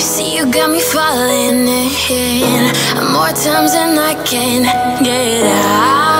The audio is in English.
You see, you got me falling in. More times than I can get out.